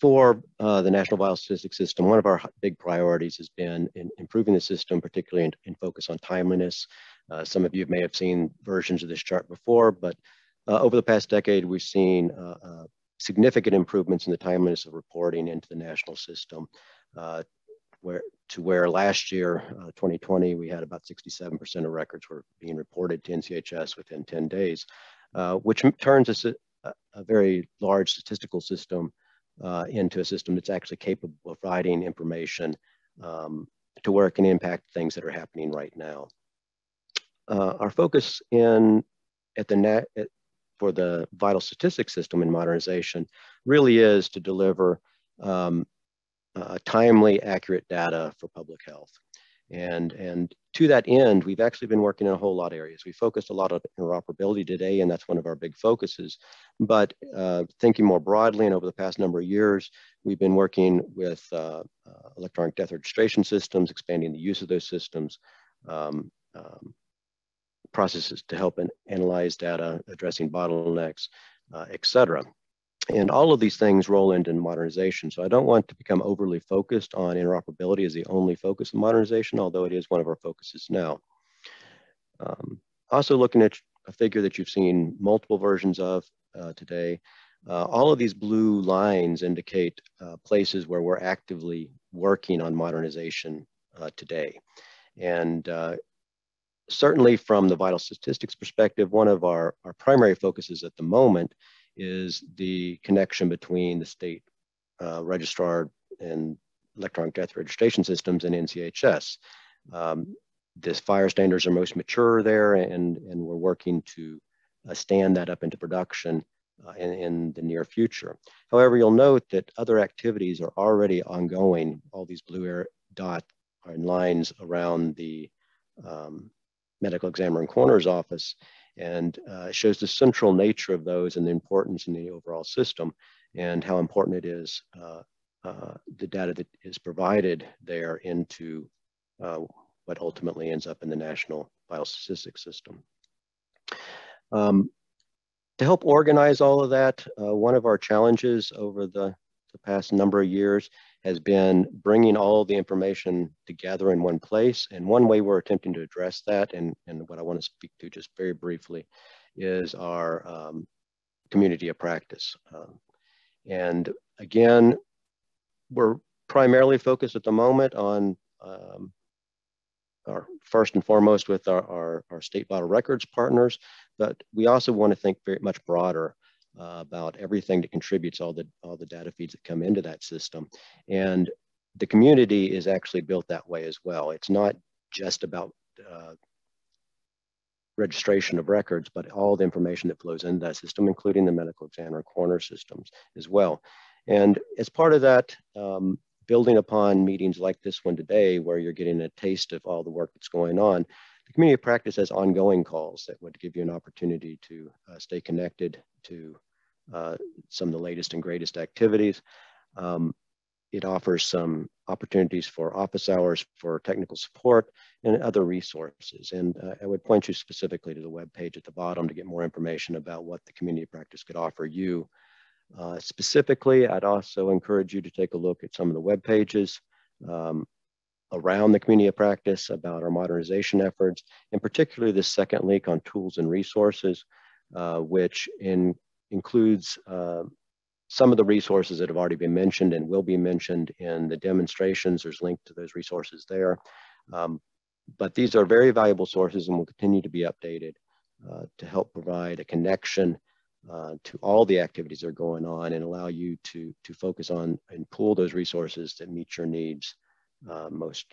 for uh, the National Vital Statistics System, one of our big priorities has been in improving the system, particularly in, in focus on timeliness. Uh, some of you may have seen versions of this chart before, but uh, over the past decade, we've seen uh, uh, significant improvements in the timeliness of reporting into the national system, uh, where to where last year, 2020, we had about 67% of records were being reported to NCHS within 10 days, which turns a, a very large statistical system uh, into a system that's actually capable of providing information um, to where it can impact things that are happening right now. Uh, our focus in at the net for the vital statistics system in modernization really is to deliver um, uh, timely, accurate data for public health. And, and to that end, we've actually been working in a whole lot of areas. We focused a lot on interoperability today, and that's one of our big focuses. But uh, thinking more broadly, and over the past number of years, we've been working with uh, uh, electronic death registration systems, expanding the use of those systems, um, um, processes to help analyze data, addressing bottlenecks, uh, et cetera. And all of these things roll into modernization. So I don't want to become overly focused on interoperability as the only focus of modernization, although it is one of our focuses now. Um, also looking at a figure that you've seen multiple versions of uh, today, uh, all of these blue lines indicate uh, places where we're actively working on modernization uh, today. And uh, certainly from the vital statistics perspective, one of our, our primary focuses at the moment is the connection between the state uh, registrar and electronic death registration systems and NCHS. Um, this FHIR standards are most mature there and, and we're working to uh, stand that up into production uh, in, in, the near future. However, you'll note that other activities are already ongoing. All these blue air dot are in lines around the um, medical examiner and coroner's office and uh, shows the central nature of those and the importance in the overall system and how important it is uh, uh, the data that is provided there into uh, what ultimately ends up in the National Vital Statistics System. Um, to help organize all of that, uh, one of our challenges over the, the past number of years has been bringing all the information together in one place. And one way we're attempting to address that, and, and what I want to speak to just very briefly, is our um, community of practice. Um, and again, we're primarily focused at the moment on um, our first and foremost with our, our, our, state vital records partners, but we also want to think very much broader uh, about everything that contributes all the all the data feeds that come into that system. And the community is actually built that way as well. It's not just about uh, registration of records, but all the information that flows into that system, including the medical examiner coroner systems as well. And as part of that, um, building upon meetings like this one today, where you're getting a taste of all the work that's going on, the community of practice has ongoing calls that would give you an opportunity to uh, stay connected to some of the latest and greatest activities. Um, it offers some opportunities for office hours for technical support and other resources. And uh, I would point you specifically to the web page at the bottom to get more information about what the community practice could offer you. Uh, specifically, I'd also encourage you to take a look at some of the web pages um, around the community of practice about our modernization efforts, and particularly the second link on tools and resources, uh, which in includes uh, some of the resources that have already been mentioned and will be mentioned in the demonstrations. There's linked to those resources there. Um, but these are very valuable sources and will continue to be updated uh, to help provide a connection uh, to all the activities that are going on and allow you to, to focus on and pool those resources that meet your needs uh, most,